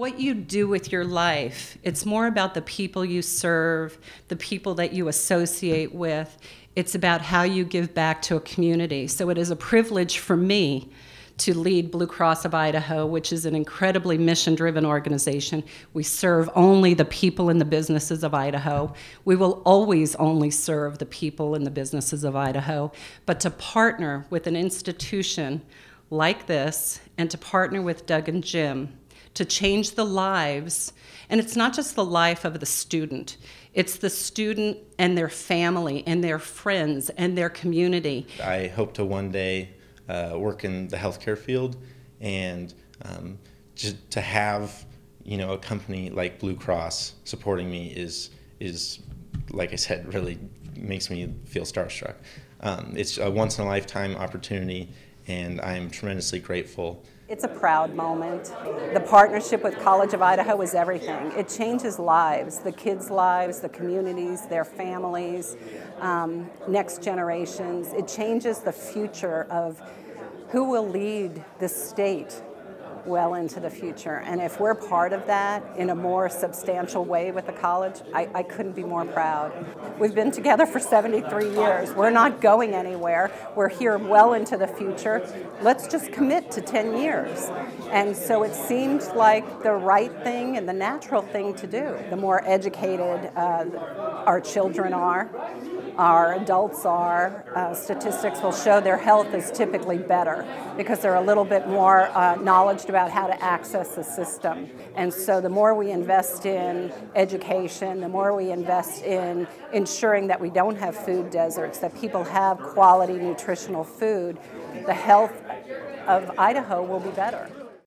what you do with your life. It's more about the people you serve, the people that you associate with. It's about how you give back to a community. So it is a privilege for me to lead Blue Cross of Idaho, which is an incredibly mission driven organization. We serve only the people and the businesses of Idaho. We will always only serve the people and the businesses of Idaho. But to partner with an institution like this and to partner with Doug and Jim to change the lives, and it's not just the life of the student, it's the student and their family and their friends and their community. I hope to one day uh, work in the healthcare field, and um, just to have you know a company like Blue Cross supporting me is is like I said really makes me feel starstruck. Um, it's a once in a lifetime opportunity, and I am tremendously grateful. It's a proud moment. The partnership with College of Idaho is everything. It changes lives, the kids' lives, the communities, their families, um, next generations. It changes the future of who will lead the state well into the future. And if we're part of that in a more substantial way with the college, I, I, couldn't be more proud. We've been together for 73 years. We're not going anywhere. We're here well into the future. Let's just commit to 10 years. And so it seemed like the right thing and the natural thing to do. The more educated uh, our children are, our adults are, uh, statistics will show their health is typically better because they're a little bit more uh, knowledge about how to access the system. And so the more we invest in education, the more we invest in ensuring that we don't have food deserts, that people have quality nutritional food, the health of Idaho will be better.